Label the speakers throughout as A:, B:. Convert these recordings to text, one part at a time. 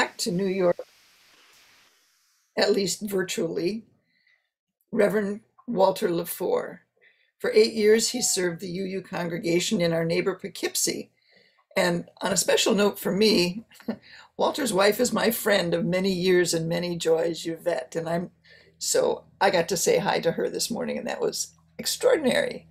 A: back to New York, at least virtually, Reverend Walter LeFlore. For eight years, he served the UU congregation in our neighbor Poughkeepsie. And on a special note for me, Walter's wife is my friend of many years and many joys, Yvette. And I'm so I got to say hi to her this morning, and that was extraordinary.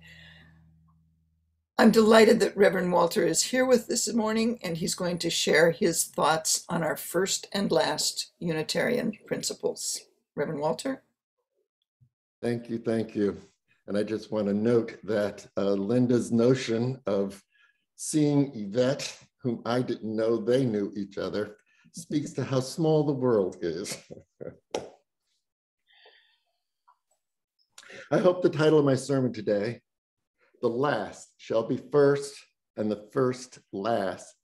A: I'm delighted that Reverend Walter is here with this morning, and he's going to share his thoughts on our first and last Unitarian principles. Reverend Walter?
B: Thank you, thank you. And I just want to note that uh, Linda's notion of seeing Yvette, whom I didn't know they knew each other, speaks to how small the world is. I hope the title of my sermon today the last shall be first, and the first last,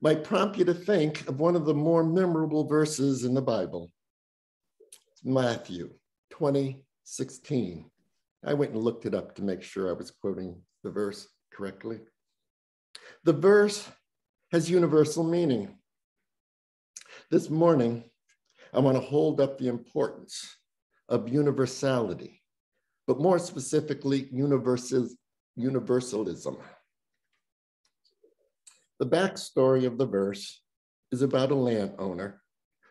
B: might prompt you to think of one of the more memorable verses in the Bible. Matthew 20, 16. I went and looked it up to make sure I was quoting the verse correctly. The verse has universal meaning. This morning, I want to hold up the importance of universality, but more specifically, universal, universalism. The backstory of the verse is about a landowner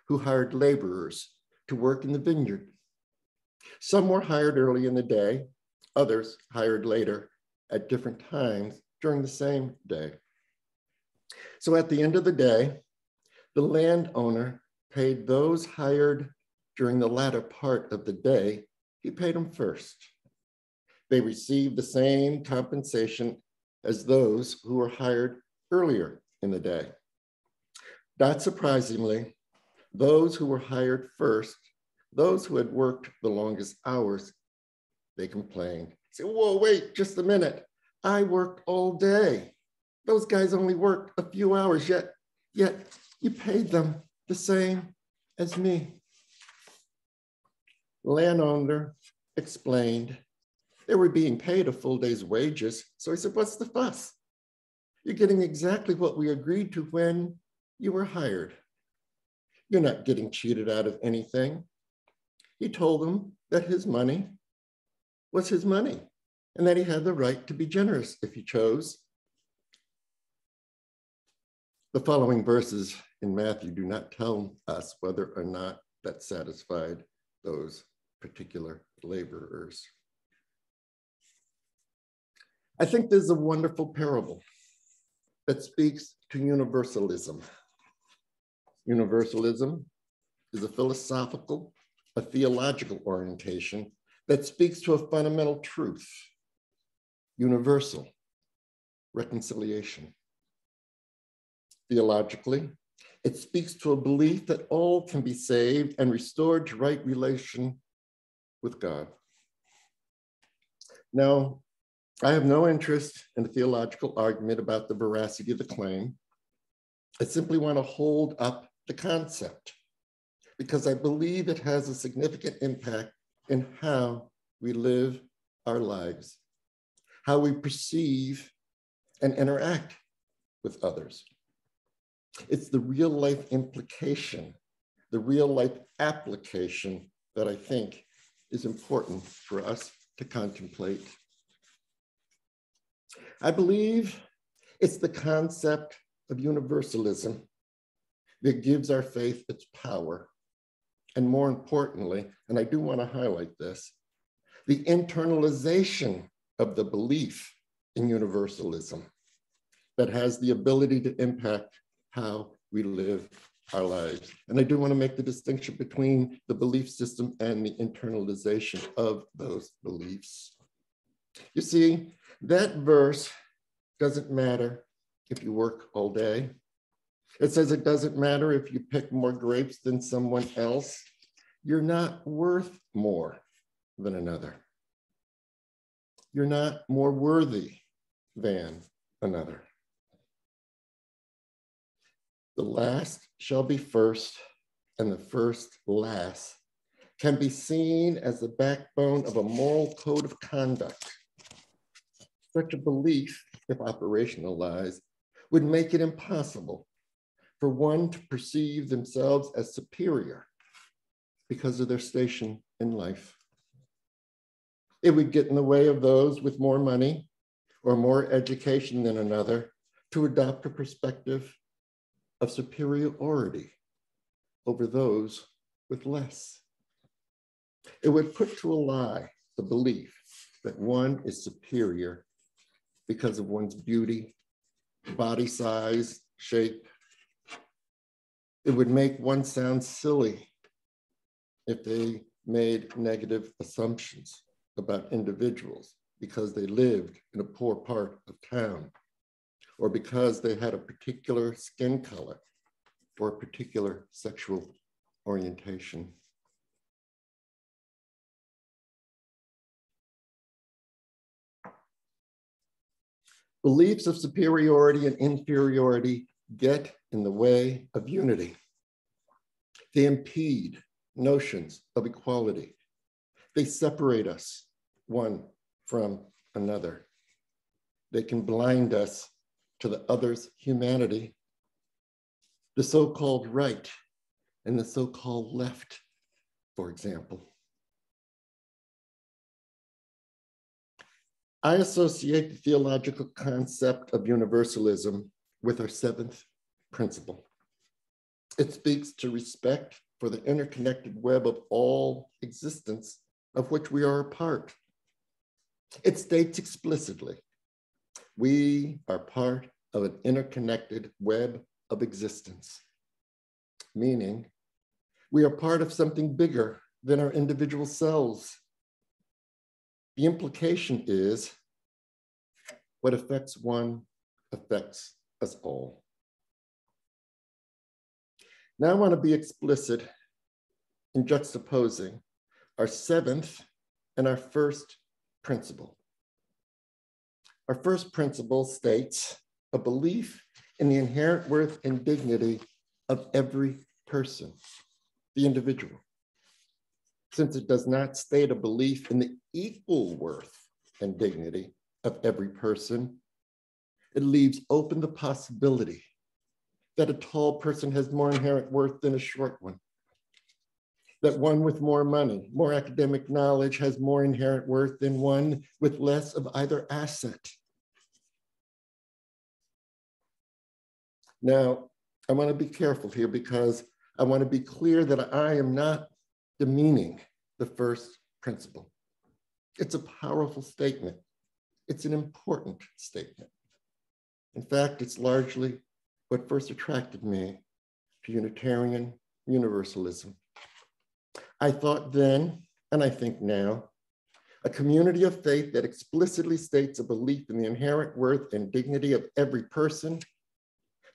B: who hired laborers to work in the vineyard. Some were hired early in the day, others hired later at different times during the same day. So at the end of the day, the landowner paid those hired during the latter part of the day, he paid them first they receive the same compensation as those who were hired earlier in the day. Not surprisingly, those who were hired first, those who had worked the longest hours, they complained. Say, whoa, wait, just a minute. I worked all day. Those guys only worked a few hours, yet, yet you paid them the same as me. Landowner explained they were being paid a full day's wages. So I said, What's the fuss? You're getting exactly what we agreed to when you were hired. You're not getting cheated out of anything. He told them that his money was his money and that he had the right to be generous if he chose. The following verses in Matthew do not tell us whether or not that satisfied those particular laborers. I think there's a wonderful parable that speaks to universalism. Universalism is a philosophical, a theological orientation that speaks to a fundamental truth, universal, reconciliation. Theologically, it speaks to a belief that all can be saved and restored to right relation with God. Now, I have no interest in a theological argument about the veracity of the claim. I simply want to hold up the concept because I believe it has a significant impact in how we live our lives, how we perceive and interact with others. It's the real life implication, the real life application that I think is important for us to contemplate I believe it's the concept of universalism that gives our faith its power. And more importantly, and I do want to highlight this, the internalization of the belief in universalism that has the ability to impact how we live our lives. And I do want to make the distinction between the belief system and the internalization of those beliefs. You see, that verse doesn't matter if you work all day. It says it doesn't matter if you pick more grapes than someone else. You're not worth more than another. You're not more worthy than another. The last shall be first, and the first last can be seen as the backbone of a moral code of conduct such a belief, if operationalized, would make it impossible for one to perceive themselves as superior because of their station in life. It would get in the way of those with more money or more education than another to adopt a perspective of superiority over those with less. It would put to a lie the belief that one is superior because of one's beauty, body size, shape. It would make one sound silly if they made negative assumptions about individuals because they lived in a poor part of town or because they had a particular skin color or a particular sexual orientation. Beliefs of superiority and inferiority get in the way of unity. They impede notions of equality. They separate us one from another. They can blind us to the other's humanity. The so called right and the so called left, for example. I associate the theological concept of universalism with our seventh principle. It speaks to respect for the interconnected web of all existence of which we are a part. It states explicitly, we are part of an interconnected web of existence, meaning we are part of something bigger than our individual selves. The implication is what affects one affects us all. Now I want to be explicit in juxtaposing our seventh and our first principle. Our first principle states a belief in the inherent worth and dignity of every person the individual, since it does not state a belief in the equal worth and dignity of every person, it leaves open the possibility that a tall person has more inherent worth than a short one. That one with more money, more academic knowledge has more inherent worth than one with less of either asset. Now, I want to be careful here because I want to be clear that I am not demeaning the first principle. It's a powerful statement. It's an important statement. In fact, it's largely what first attracted me to Unitarian Universalism. I thought then, and I think now, a community of faith that explicitly states a belief in the inherent worth and dignity of every person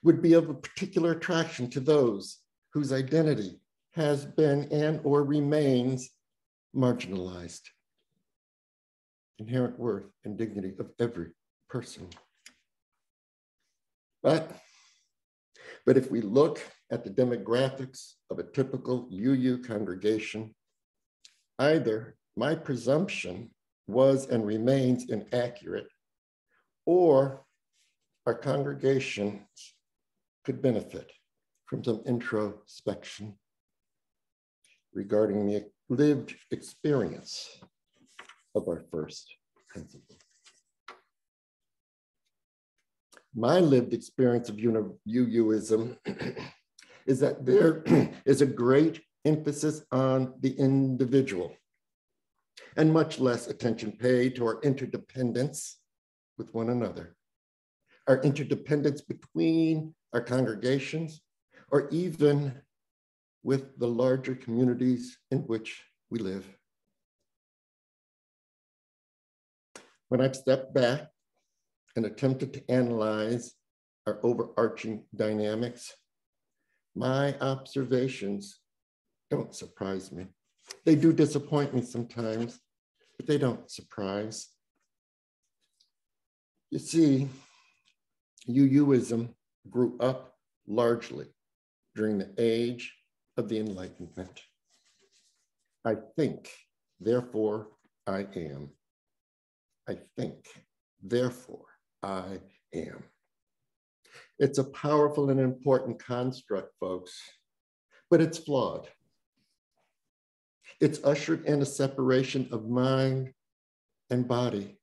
B: would be of a particular attraction to those whose identity has been and or remains marginalized. Inherent worth and dignity of every person. But, but if we look at the demographics of a typical UU congregation, either my presumption was and remains inaccurate, or our congregations could benefit from some introspection regarding the lived experience of our first principle. My lived experience of UUism is that there is a great emphasis on the individual and much less attention paid to our interdependence with one another, our interdependence between our congregations or even with the larger communities in which we live. When I've stepped back and attempted to analyze our overarching dynamics, my observations don't surprise me. They do disappoint me sometimes, but they don't surprise. You see, UUism grew up largely during the age of the Enlightenment. I think, therefore I am. I think, therefore I am. It's a powerful and important construct, folks, but it's flawed. It's ushered in a separation of mind and body,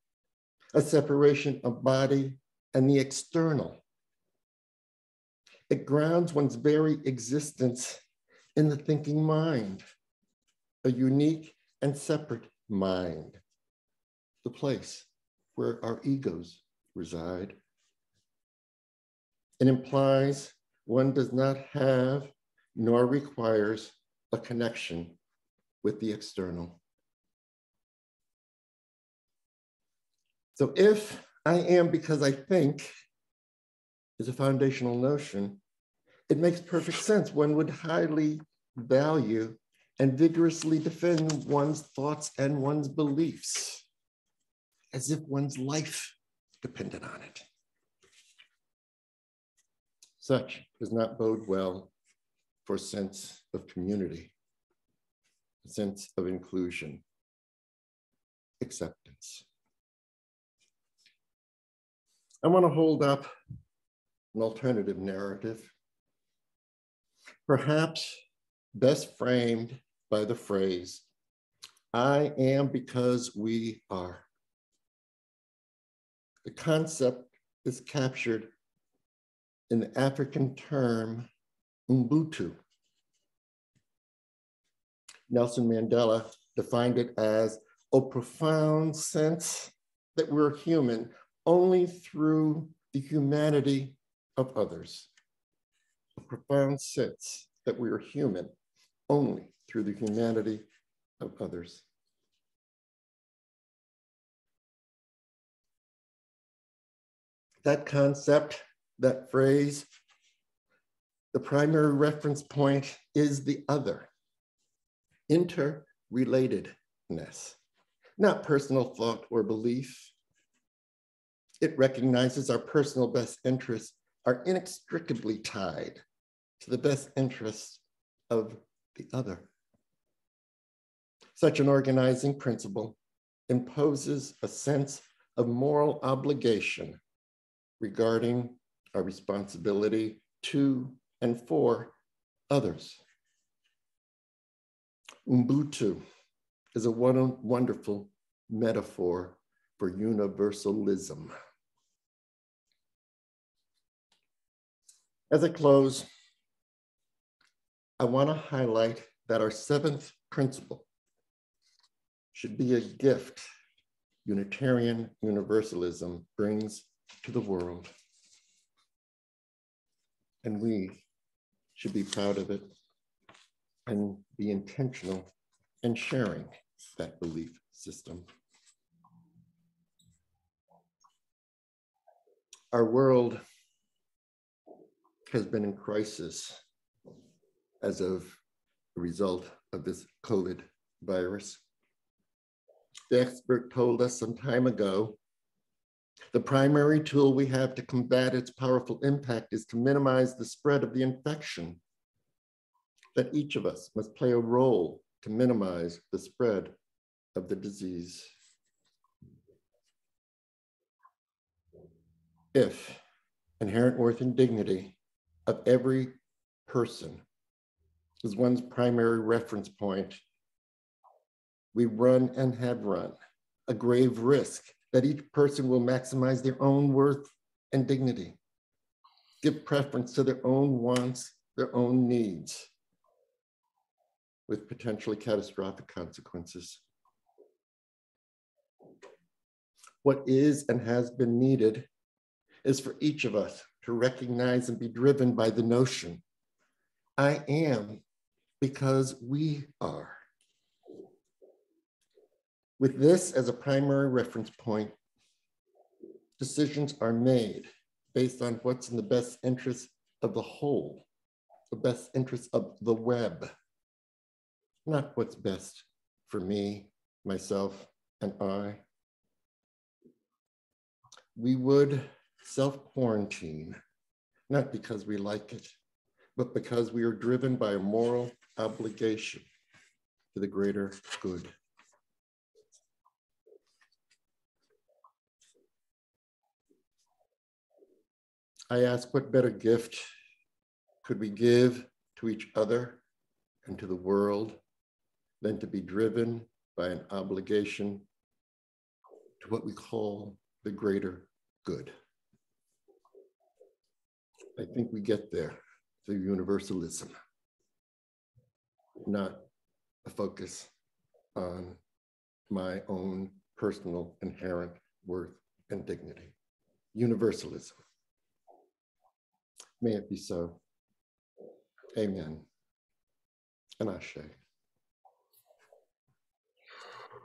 B: a separation of body and the external. It grounds one's very existence in the thinking mind, a unique and separate mind, the place where our egos reside. It implies one does not have nor requires a connection with the external. So if I am because I think is a foundational notion, it makes perfect sense. One would highly value and vigorously defend one's thoughts and one's beliefs as if one's life depended on it. Such does not bode well for sense of community, a sense of inclusion, acceptance. I want to hold up an alternative narrative, perhaps best framed by the phrase, I am because we are. The concept is captured in the African term Ubuntu. Nelson Mandela defined it as a profound sense that we're human only through the humanity of others. A profound sense that we are human only through the humanity of others. That concept, that phrase, the primary reference point is the other, interrelatedness, not personal thought or belief. It recognizes our personal best interests are inextricably tied to the best interests of the other. Such an organizing principle imposes a sense of moral obligation regarding our responsibility to and for others. Ubuntu is a wonderful metaphor for universalism. As I close, I want to highlight that our seventh principle should be a gift Unitarian Universalism brings to the world. And we should be proud of it and be intentional in sharing that belief system. Our world has been in crisis as of a result of this COVID virus. The expert told us some time ago the primary tool we have to combat its powerful impact is to minimize the spread of the infection. That each of us must play a role to minimize the spread of the disease. If inherent worth and dignity of every person is one's primary reference point. We run and have run a grave risk that each person will maximize their own worth and dignity, give preference to their own wants, their own needs, with potentially catastrophic consequences. What is and has been needed is for each of us to recognize and be driven by the notion I am because we are. With this as a primary reference point, decisions are made based on what's in the best interest of the whole, the best interest of the web, not what's best for me, myself, and I. We would self quarantine, not because we like it, but because we are driven by a moral obligation to the greater good. I ask, what better gift could we give to each other and to the world than to be driven by an obligation to what we call the greater good? I think we get there through universalism, not a focus on my own personal inherent worth and dignity. Universalism. May it be so. Amen. And Ashe.